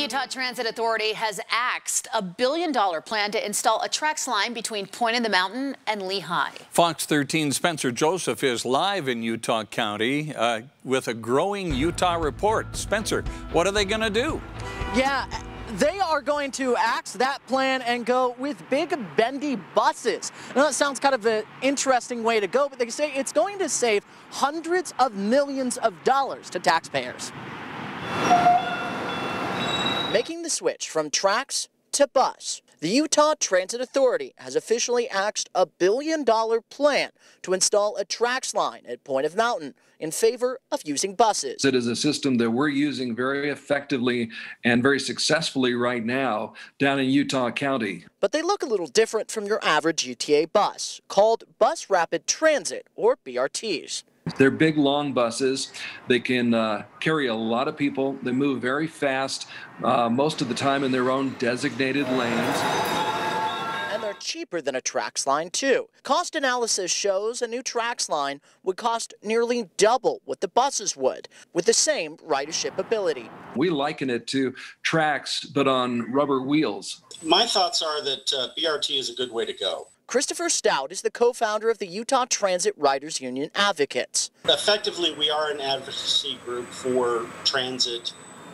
The Utah Transit Authority has axed a billion dollar plan to install a TRAX line between Point in the Mountain and Lehi. Fox 13 Spencer Joseph is live in Utah County uh, with a growing Utah report. Spencer, what are they going to do? Yeah, they are going to axe that plan and go with big bendy buses. Now that sounds kind of an interesting way to go, but they say it's going to save hundreds of millions of dollars to taxpayers. Making the switch from TRAX to bus, the Utah Transit Authority has officially axed a billion dollar plan to install a TRAX line at Point of Mountain in favor of using buses. It is a system that we're using very effectively and very successfully right now down in Utah County. But they look a little different from your average UTA bus, called Bus Rapid Transit, or BRTs. They're big, long buses. They can uh, carry a lot of people. They move very fast, uh, most of the time in their own designated lanes. And they're cheaper than a TRAX line, too. Cost analysis shows a new TRAX line would cost nearly double what the buses would, with the same ridership ability. We liken it to TRAX, but on rubber wheels. My thoughts are that uh, BRT is a good way to go. Christopher Stout is the co-founder of the Utah Transit Riders Union Advocates. Effectively, we are an advocacy group for transit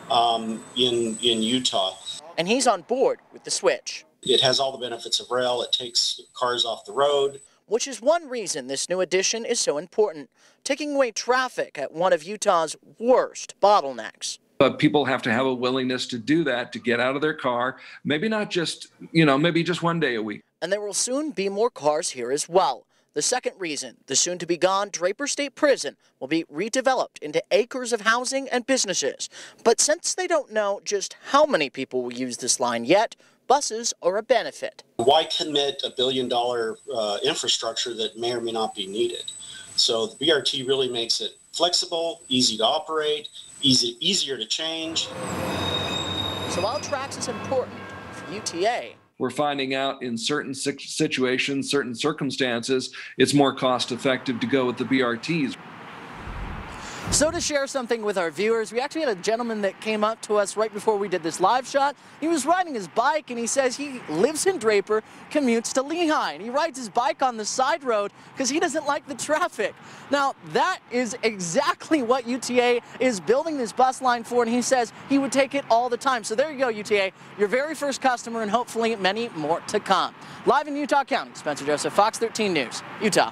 um, in, in Utah. And he's on board with the switch. It has all the benefits of rail. It takes cars off the road. Which is one reason this new addition is so important, taking away traffic at one of Utah's worst bottlenecks. But people have to have a willingness to do that, to get out of their car, maybe not just, you know, maybe just one day a week and there will soon be more cars here as well. The second reason, the soon to be gone Draper State Prison will be redeveloped into acres of housing and businesses. But since they don't know just how many people will use this line yet, buses are a benefit. Why commit a billion dollar uh, infrastructure that may or may not be needed? So the BRT really makes it flexible, easy to operate, easy, easier to change. So while TRAX is important for UTA, we're finding out in certain situations, certain circumstances, it's more cost effective to go with the BRTs. So to share something with our viewers, we actually had a gentleman that came up to us right before we did this live shot. He was riding his bike and he says he lives in Draper, commutes to Lehi, and he rides his bike on the side road because he doesn't like the traffic. Now, that is exactly what UTA is building this bus line for, and he says he would take it all the time. So there you go, UTA, your very first customer and hopefully many more to come. Live in Utah County, Spencer Joseph, Fox 13 News, Utah.